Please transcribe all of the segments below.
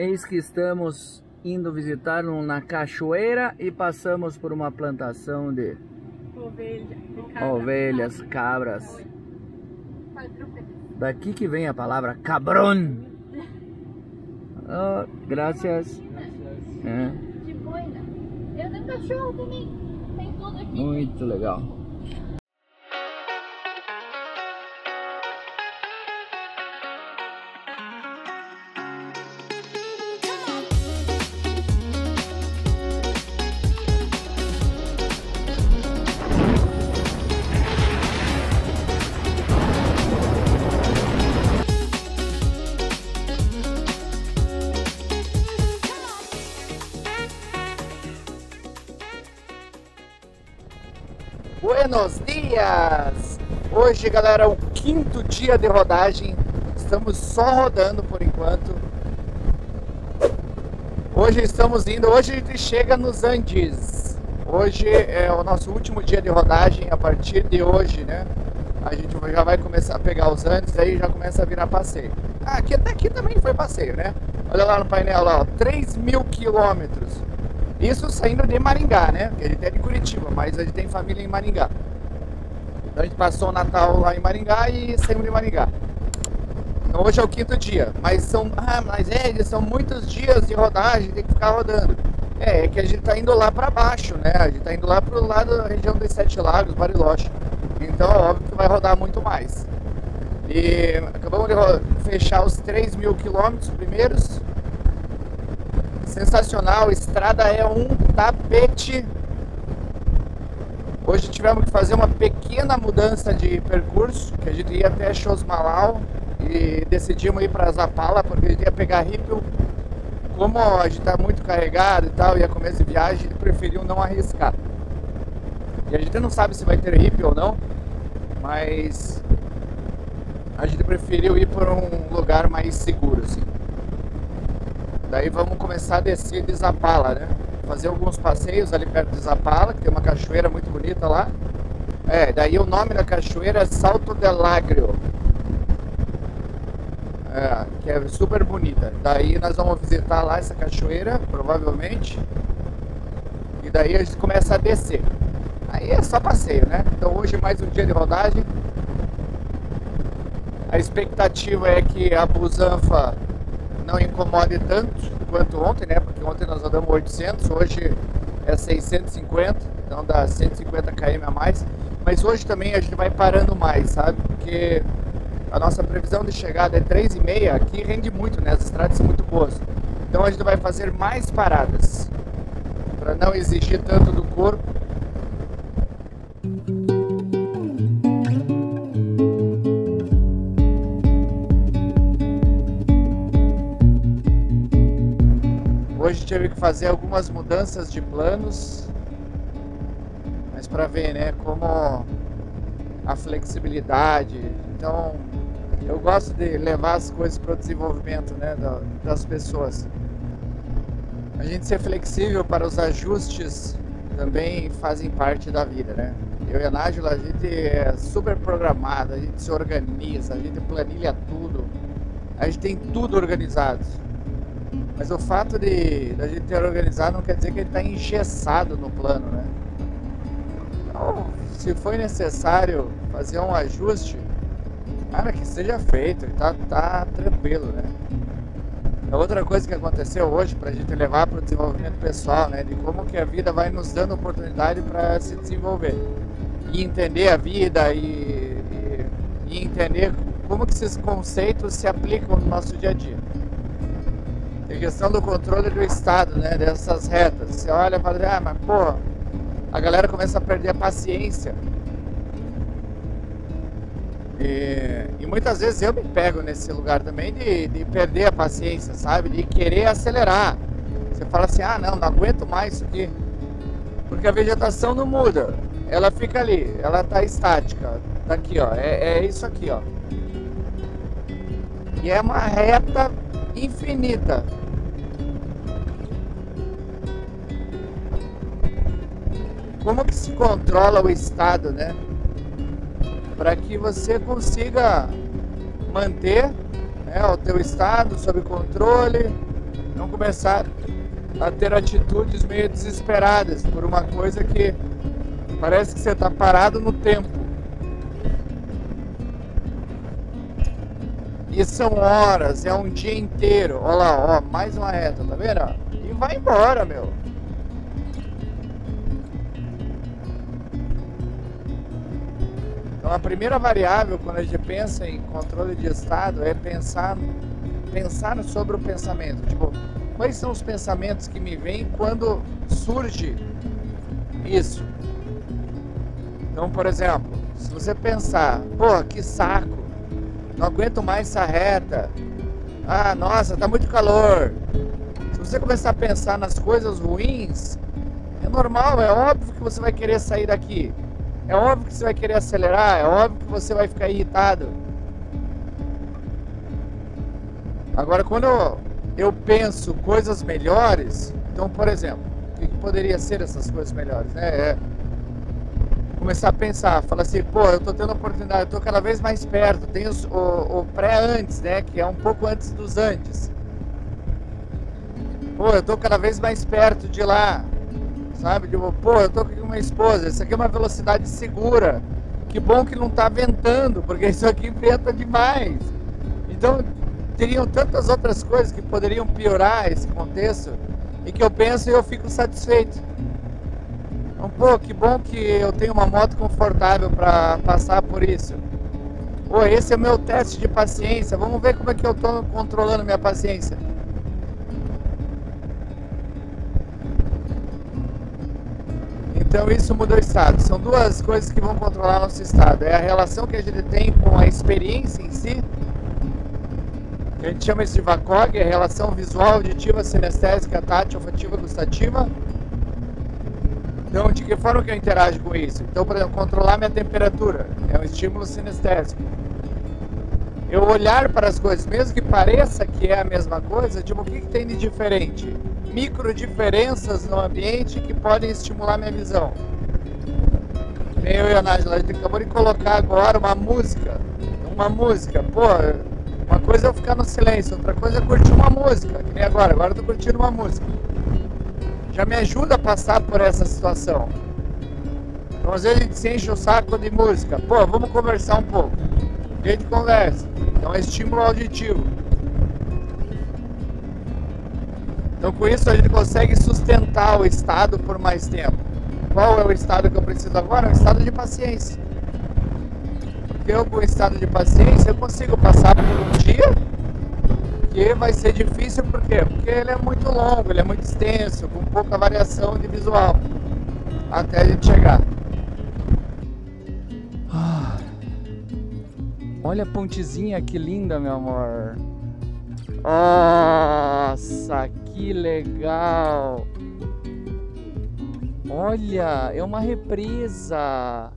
Eis que estamos indo visitar uma cachoeira e passamos por uma plantação de Ovelha, cabra. ovelhas, cabras. Daqui que vem a palavra cabrón. Oh, graças. É, De boina. Dias! Hoje, galera, é o quinto dia de rodagem. Estamos só rodando por enquanto. Hoje estamos indo, hoje a gente chega nos Andes. Hoje é o nosso último dia de rodagem. A partir de hoje, né? A gente já vai começar a pegar os Andes, aí já começa a virar passeio. Ah, aqui até aqui também foi passeio, né? Olha lá no painel, ó, 3 mil quilômetros. Isso saindo de Maringá, né? Gente é de Curitiba, mas a gente tem família em Maringá. A gente passou o Natal lá em Maringá e saímos de Maringá. Então hoje é o quinto dia, mas são, ah, mas é, são muitos dias de rodagem, tem que ficar rodando. É, é que a gente tá indo lá para baixo, né? A gente tá indo lá pro lado da região dos Sete Lagos, Bariloche. Então, óbvio que vai rodar muito mais. E acabamos de fechar os 3 mil quilômetros primeiros. Sensacional, estrada é um tapete. Hoje tivemos que fazer uma pequena mudança de percurso, que a gente ia até Chosmalau e decidimos ir para Zapala, porque a gente ia pegar Ripple. Como a gente está muito carregado e tal, ia começo de viagem, preferiu não arriscar. E a gente não sabe se vai ter Ripple ou não, mas a gente preferiu ir por um lugar mais seguro, assim. Daí vamos começar a descer de Zapala, né? Fazer alguns passeios ali perto de Zapala, que tem uma cachoeira muito bonita lá. É, daí o nome da cachoeira é Salto del Agrio. É, que é super bonita. Daí nós vamos visitar lá essa cachoeira, provavelmente. E daí a gente começa a descer. Aí é só passeio, né? Então hoje mais um dia de rodagem. A expectativa é que a Busanfa não incomode tanto quanto ontem, né? Porque ontem nós andamos 800, hoje é 650, então dá 150 km a mais. Mas hoje também a gente vai parando mais, sabe? Porque a nossa previsão de chegada é 3,5, aqui rende muito, né? As estradas são muito boas. Então a gente vai fazer mais paradas para não exigir tanto do corpo. Hoje tive que fazer algumas mudanças de planos, para ver, né, como a flexibilidade. Então, eu gosto de levar as coisas para o desenvolvimento, né, da- das pessoas. A gente ser flexível para os ajustes também fazem parte da vida, né? Eu e a Nájila, a gente é super programado, a gente se organiza, a gente planilha tudo, a gente tem tudo organizado. Mas o fato de a gente ter organizado não quer dizer que ele está engessado no plano, né? Então, se foi necessário fazer um ajuste, cara, que seja feito, tá, tá tranquilo, né? A outra coisa que aconteceu hoje para a gente levar para o desenvolvimento pessoal, né? De como que a vida vai nos dando oportunidade para se desenvolver e entender a vida e, e, e entender como que esses conceitos se aplicam no nosso dia a dia. Tem questão do controle do estado, né? Dessas retas. Você olha e fala, ah, mas pô, a galera começa a perder a paciência. E, e muitas vezes eu me pego nesse lugar também de, de perder a paciência, sabe? De querer acelerar. Você fala assim, ah não, não aguento mais isso aqui. Porque a vegetação não muda. Ela fica ali, ela tá estática. Tá aqui, ó. É, é isso aqui, ó. E é uma reta infinita. Como que se controla o estado, né? Para que você consiga manter né, o teu estado sob controle, Não começar a ter atitudes meio desesperadas por uma coisa que parece que você está parado no tempo. E são horas, é um dia inteiro. Olha lá, ó, mais uma reta, tá vendo? E vai embora, meu. Então a primeira variável quando a gente pensa em controle de estado é pensar pensar sobre o pensamento. Tipo, quais são os pensamentos que me vêm quando surge isso? Então, por exemplo, se você pensar, pô, que saco, não aguento mais essa reta, ah, nossa, tá muito calor. Se você começar a pensar nas coisas ruins, é normal, é óbvio que você vai querer sair daqui. É óbvio que você vai querer acelerar, é óbvio que você vai ficar irritado. Agora, quando eu, penso coisas melhores, então, por exemplo, o que, poderia ser essas coisas melhores? Né? É começar a pensar, falar assim, pô, eu tô tendo oportunidade, eu tô cada vez mais perto, tem o, o pré-antes, né, que é um pouco antes dos antes. Pô, eu tô cada vez mais perto de lá, sabe? Tipo, pô, eu tô uma esposa, isso aqui é uma velocidade segura, que bom que não tá ventando, porque isso aqui venta demais. Então, teriam tantas outras coisas que poderiam piorar esse contexto e que eu penso e eu fico satisfeito. Então, pô, que bom que eu tenho uma moto confortável para passar por isso. Pô, esse é o meu teste de paciência. Vamos ver como é que eu estou controlando minha paciência. Então isso muda o estado. São duas coisas que vão controlar nosso estado. É a relação que a gente tem com a experiência em si a gente chama isso de VACOG, é relação visual, auditiva, sinestésica, tátil, olfativa, gustativa. Então, de que forma que eu interajo com isso? Então, por exemplo, controlar minha temperatura é um estímulo sinestésico. Eu olhar para as coisas, mesmo que pareça que é a mesma coisa, tipo, o que, que tem de diferente? Micro diferenças no ambiente que podem estimular minha visão. Eu e a Nájila, acabou de colocar agora uma música. Uma música, pô, uma coisa é eu ficar no silêncio, outra coisa é curtir uma música, que nem agora, agora eu tô curtindo uma música. Já me ajuda a passar por essa situação. Então às vezes a gente se enche o saco de música. Pô, vamos conversar um pouco. Gente conversa. Então é estímulo auditivo. Então com isso a gente consegue sustentar o estado por mais tempo. Qual é o estado que eu preciso agora? É o estado de paciência eu com estado de paciência eu consigo passar por um dia que vai ser difícil por quê? Porque ele é muito longo, ele é muito extenso, com pouca variação de visual até a gente chegar. Ah, olha a pontezinha que linda, meu amor. Nossa, que legal! Olha, é uma represa.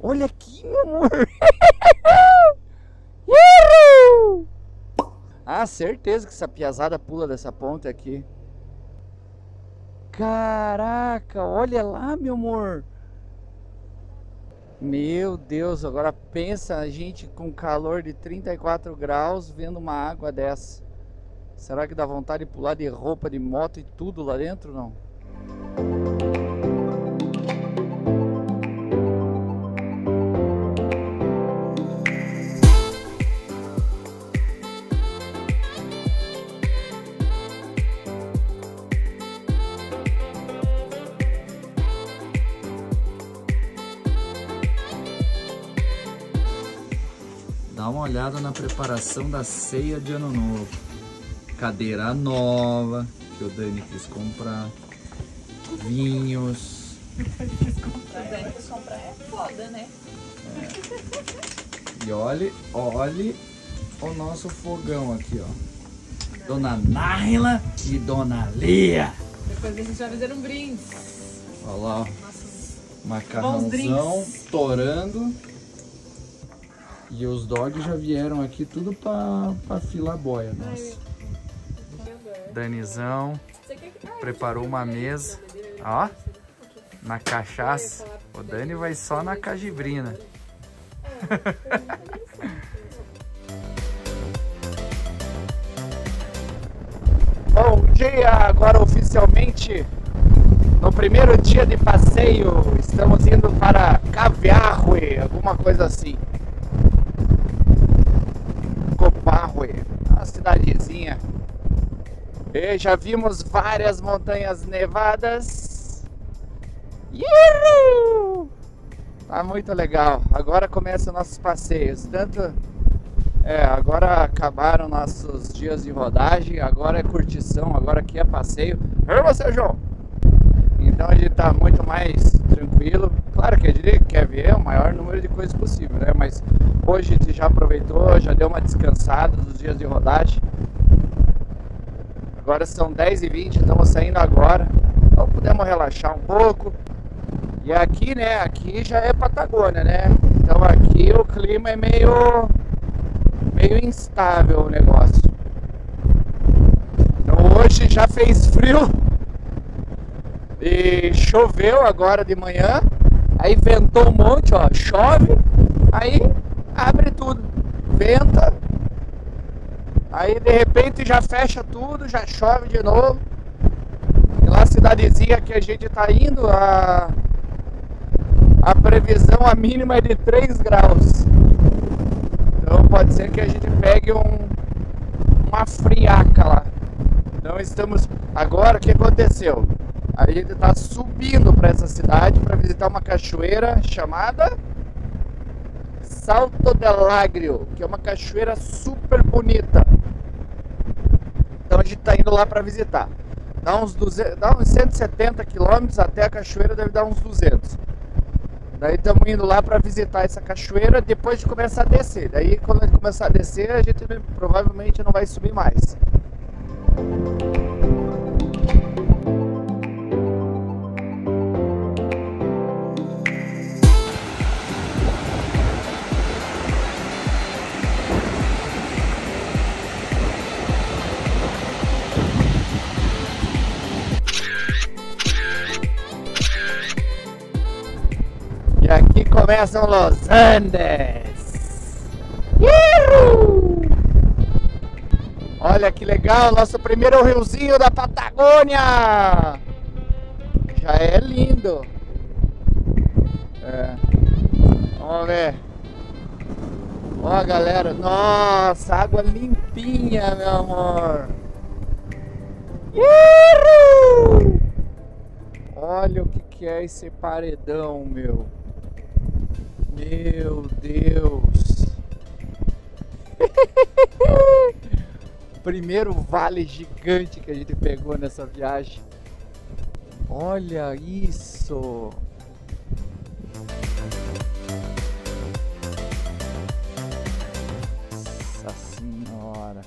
Olha aqui, meu amor. ah, certeza que essa piazada pula dessa ponta aqui. Caraca, olha lá, meu amor. Meu Deus, agora pensa a gente com calor de 34 graus vendo uma água dessa. Será que dá vontade de pular de roupa de moto e tudo lá dentro, não? olhada na preparação da ceia de ano novo. Cadeira nova, que o Dani quis comprar. Vinhos. O Dani quis comprar é foda, né? É. E olhe, olhe o nosso fogão aqui, ó. Dona Naila e Dona Lia. Depois a gente vai fazer um brinde. Olha lá, ó. Macarrãozão torando. E os dogs já vieram aqui tudo pra, pra filar boia, nossa. Danizão preparou uma mesa, ó, na cachaça. O Dani vai só na cajibrina. dia, agora oficialmente no primeiro dia de passeio. Estamos indo para Caviarre, alguma coisa assim. Coparre, uma cidadezinha. E já vimos várias montanhas nevadas. Yuhu! Tá muito legal. Agora começam nossos passeios. Tanto é, agora acabaram nossos dias de rodagem, agora é curtição, agora aqui é passeio. E você, João? Então gente tá muito mais tranquilo. Claro que a gente quer ver o maior número de coisas possível, né? Mas hoje a gente já aproveitou, já deu uma descansada dos dias de rodagem. Agora são 10h20, estamos saindo agora. Então podemos relaxar um pouco. E aqui, né? Aqui já é Patagônia, né? Então aqui o clima é meio meio instável o negócio. Então hoje já fez frio e choveu agora de manhã. Aí ventou um monte, ó, chove, aí abre tudo, venta, aí de repente já fecha tudo, já chove de novo. E lá cidadezinha que a gente tá indo, a a previsão a mínima é de 3 graus. Então pode ser que a gente pegue um, uma friaca lá. Então estamos. Agora o que aconteceu? A gente está subindo para essa cidade para visitar uma cachoeira chamada Salto del Agrio, que é uma cachoeira super bonita. A gente está indo lá para visitar. Dá uns, 200, dá uns 170 quilômetros até a cachoeira, deve dar uns 200. Daí estamos indo lá para visitar essa cachoeira depois de começar a descer. Daí quando a gente começar a descer, a gente provavelmente não vai subir mais. Começam Los Andes. Uhul! Olha que legal, nosso primeiro riozinho da Patagônia. Já é lindo. É. Vamos ver. Ó, galera. Nossa, água limpinha, meu amor. Uhul! Olha o que, que é esse paredão, meu. Meu Deus. Primeiro vale gigante que a gente pegou nessa viagem. Olha isso. Nossa senhora.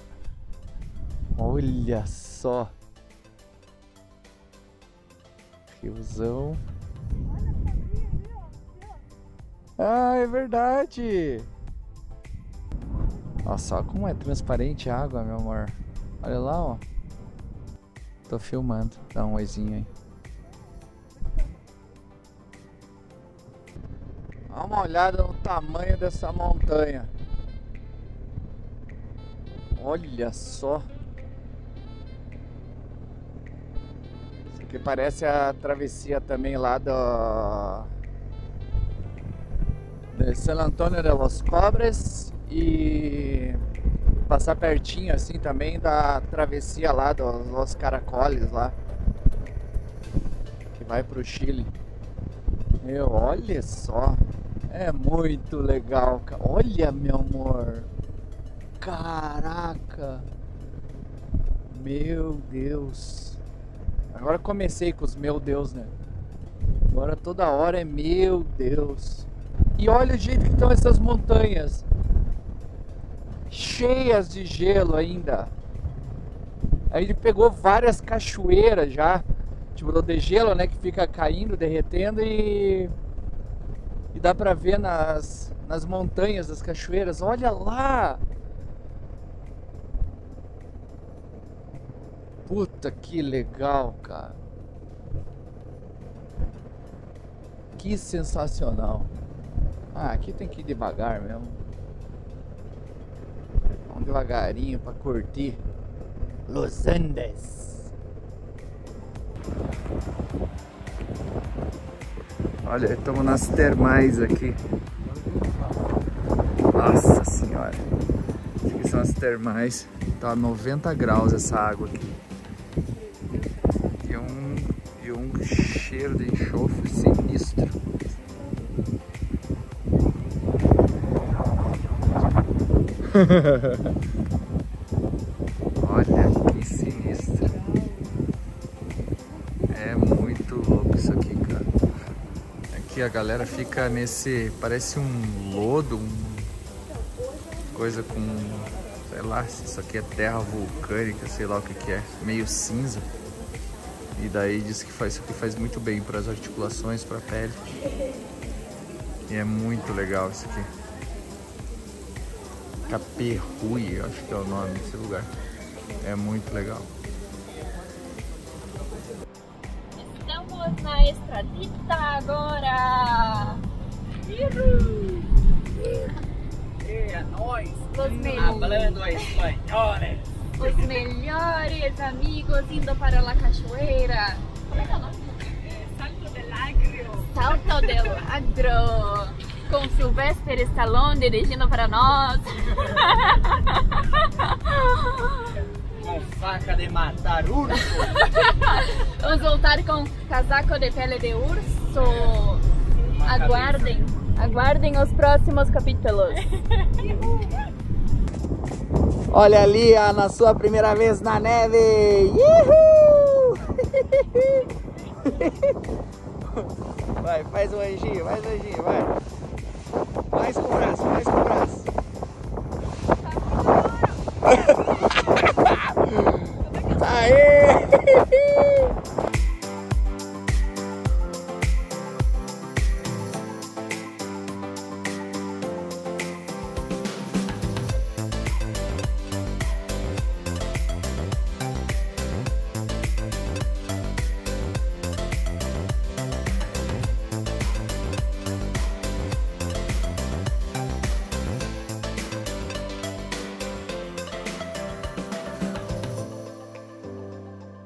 Olha só. Riozão. Ah, é verdade. Olha como é transparente a água, meu amor. Olha lá, ó. Tô filmando. Dá um oizinho aí. Dá uma olhada no tamanho dessa montanha. Olha só. Isso aqui parece a travessia também lá do de San Antônio de los Cobres e passar pertinho assim também da travessia lá dos Caracoles lá que vai pro Chile. Meu, olha só. É muito legal, cara. Olha, meu amor. Caraca. Meu Deus. Agora comecei com os meu Deus, né? Agora toda hora é meu Deus. E olha o jeito que estão essas montanhas. Cheias de gelo ainda. Aí ele pegou várias cachoeiras já. Tipo de gelo, né? Que fica caindo, derretendo e. E dá pra ver nas, nas montanhas das cachoeiras. Olha lá! Puta que legal, cara. Que sensacional. Ah, aqui tem que ir devagar mesmo. Vamos devagarinho para curtir Los Andes. Olha, estamos nas termais aqui. Nossa senhora. Aqui são as termais. Tá 90 graus essa água aqui. Olha que sinistro. É muito louco isso aqui, cara. Aqui a galera fica nesse. Parece um lodo, um, coisa com. Sei lá, isso aqui é terra vulcânica, sei lá o que, que é. Meio cinza. E daí diz que faz, isso aqui faz muito bem para as articulações, para a pele. E é muito legal isso aqui. Caperrui, eu acho que é o nome desse lugar. É muito legal. Estamos na estradita agora. Iru. É nós, Os, me- hablando espanhol. os melhores amigos indo para a cachoeira. Como é que é o nome? Salto del Agrio. Salto del Agro. Com Sylvester Stallone dirigindo para nós. Com faca de matar urso. Vamos voltar com casaco de pele de urso. Aguardem, aguardem os próximos capítulos. Olha ali, ó, na sua primeira vez na neve! Uhul! Vai, faz o anjinho, faz o anjinho, vai! Mais com o braço, mais com o braço!